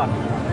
パ